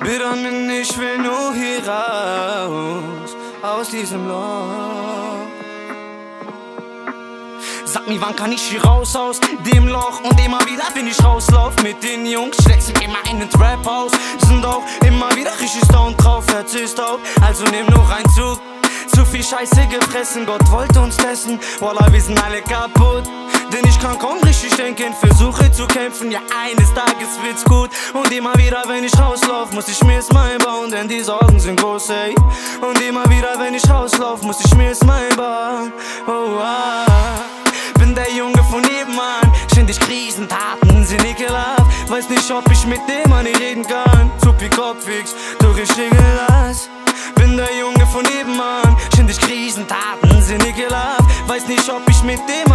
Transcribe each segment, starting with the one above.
Vitamin, ich will nur hier raus, aus diesem Loch. Sag mir, wann kann ich hier raus aus dem Loch und immer wieder, wenn ich rauslauf mit den Jungs, steckst du immer in den Trap aus. Sind auch immer wieder richtig down drauf, Herz ist taub, also nimm noch einen Zug. Zu viel Scheiße gefressen, Gott wollte uns testen, Wallah, wir sind alle kaputt. Denn ich kann kaum richtig denken, versuche zu kämpfen, ja eines Tages wird's gut. Und immer wieder wenn ich rauslauf, muss ich mir Smile bauen, denn die Sorgen sind groß, ey. Und immer wieder wenn ich rauslauf, muss ich mir Smile bauen, oh ah. Bin der Junge von nebenan, ständig Krisentaten sind ekelhaft. Weiß nicht, ob ich mit dem an reden kann, zu Kopfix, durch ich lass Bin der Junge von nebenan, ständig Krisentaten sind ekelhaft. Weiß nicht, ob ich mit dem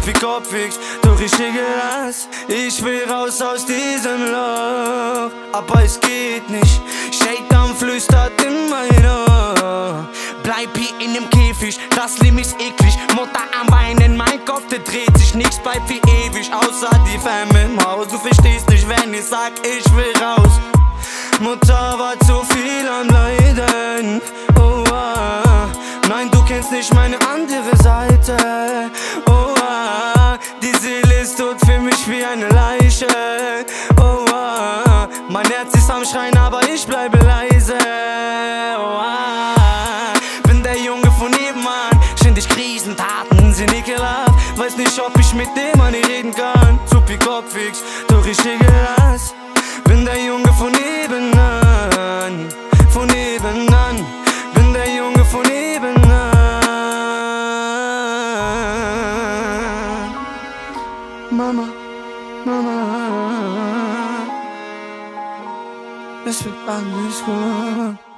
kann Zu viel Kopfwix, doch ich schicke das. Ich will raus aus diesem Loch. Aber es geht nicht. Shaitan flüstert in mein Ohr Bleib hier in dem Käfig, das Leben ist eklig. Mutter am Weinen, mein Kopf, der dreht sich. Nichts bleibt wie ewig, außer die Fam im Haus. Du verstehst nicht, wenn ich sag, ich will raus. Mutter war zu viel am Leiden. Oh ah. Nein, du kennst nicht meine andere Leiche. Oh, ah, mein Herz ist am Schreien, aber ich bleibe leise. Oh, ah, bin der Junge von nebenan, ständig Krisentaten sind ekelhaft. Weiß nicht, ob ich mit dem an reden kann. Zu viel doch ich schicke Es wird alles gut